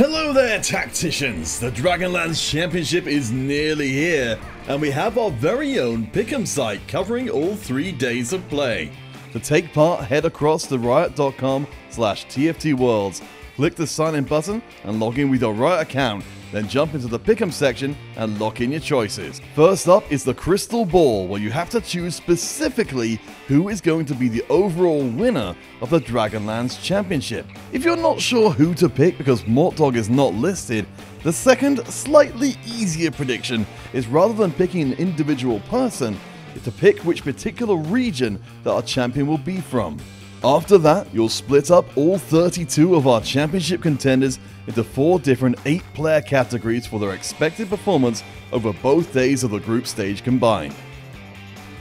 Hello there, tacticians! The Dragonlands Championship is nearly here, and we have our very own Pick'em site covering all three days of play. To take part, head across to riot.com slash tftworlds, click the sign in button, and log in with your Riot account then jump into the Pick'em section and lock in your choices. First up is the Crystal Ball, where you have to choose specifically who is going to be the overall winner of the Dragonlands Championship. If you're not sure who to pick because Mortdog is not listed, the second, slightly easier prediction is rather than picking an individual person, to pick which particular region that our champion will be from. After that, you'll split up all 32 of our championship contenders into four different 8 player categories for their expected performance over both days of the group stage combined.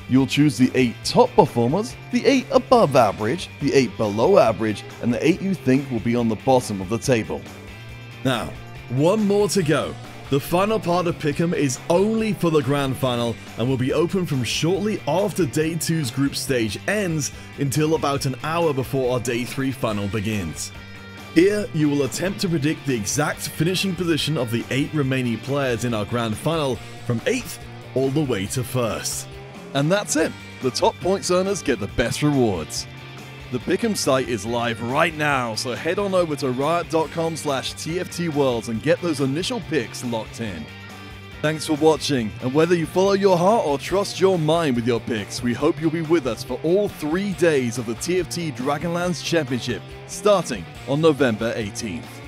You'll choose the 8 top performers, the 8 above average, the 8 below average, and the 8 you think will be on the bottom of the table. Now, one more to go. The final part of Pick'em is only for the grand final and will be open from shortly after day 2's group stage ends until about an hour before our day 3 final begins. Here, you will attempt to predict the exact finishing position of the 8 remaining players in our grand final from 8th all the way to 1st. And that's it, the top points earners get the best rewards. The Pick'em site is live right now, so head on over to riot.com slash tftworlds and get those initial picks locked in. Thanks for watching, and whether you follow your heart or trust your mind with your picks, we hope you'll be with us for all three days of the TFT Dragonlands Championship, starting on November 18th.